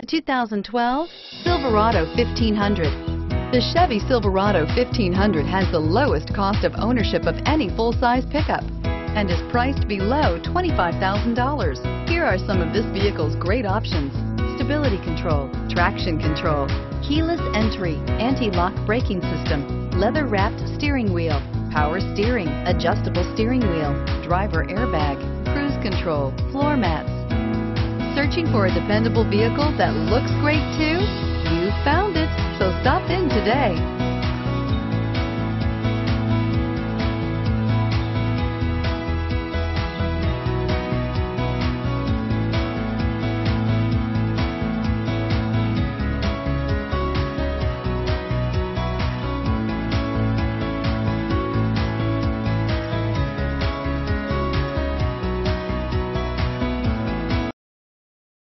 The 2012 Silverado 1500. The Chevy Silverado 1500 has the lowest cost of ownership of any full-size pickup and is priced below $25,000. Here are some of this vehicle's great options. Stability control, traction control, keyless entry, anti-lock braking system, leather-wrapped steering wheel, power steering, adjustable steering wheel, driver airbag, cruise control, floor mats, Searching for a dependable vehicle that looks great too? You found it, so stop in today.